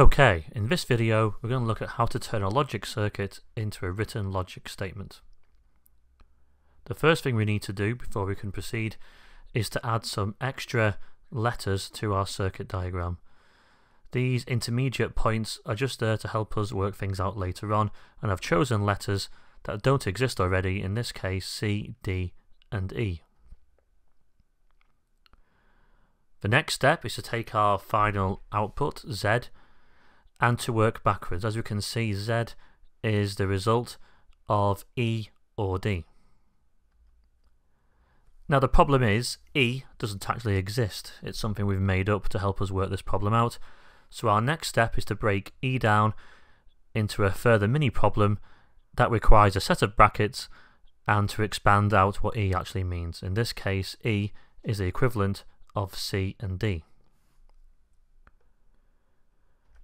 Okay, in this video we're going to look at how to turn a logic circuit into a written logic statement. The first thing we need to do before we can proceed is to add some extra letters to our circuit diagram. These intermediate points are just there to help us work things out later on and I've chosen letters that don't exist already, in this case C, D and E. The next step is to take our final output, Z, and to work backwards. As we can see, Z is the result of E or D. Now the problem is, E doesn't actually exist. It's something we've made up to help us work this problem out. So our next step is to break E down into a further mini problem that requires a set of brackets and to expand out what E actually means. In this case, E is the equivalent of C and D.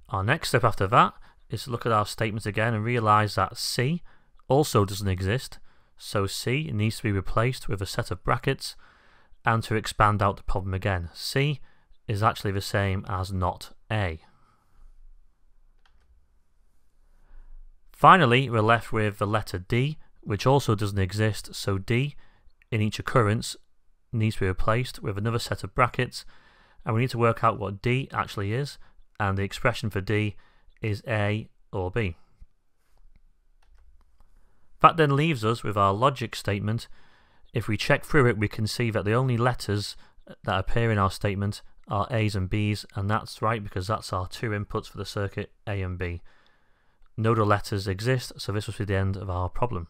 Our next step after that is to look at our statements again and realise that C also doesn't exist, so C needs to be replaced with a set of brackets and to expand out the problem again. C is actually the same as not A. Finally, we're left with the letter D, which also doesn't exist, so D in each occurrence needs to be replaced with another set of brackets, and we need to work out what D actually is, and the expression for D is A or B. That then leaves us with our logic statement. If we check through it, we can see that the only letters that appear in our statement are A's and B's, and that's right because that's our two inputs for the circuit, A and B. No other letters exist, so this was the end of our problem.